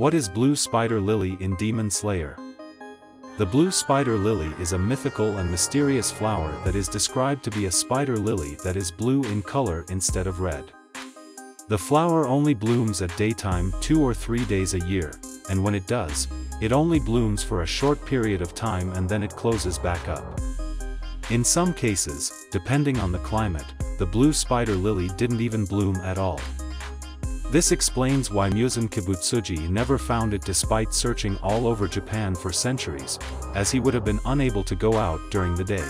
What is blue spider lily in Demon Slayer? The blue spider lily is a mythical and mysterious flower that is described to be a spider lily that is blue in color instead of red. The flower only blooms at daytime two or three days a year, and when it does, it only blooms for a short period of time and then it closes back up. In some cases, depending on the climate, the blue spider lily didn't even bloom at all. This explains why Muzan Kibutsuji never found it despite searching all over Japan for centuries, as he would have been unable to go out during the day.